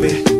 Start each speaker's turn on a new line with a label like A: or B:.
A: stupid.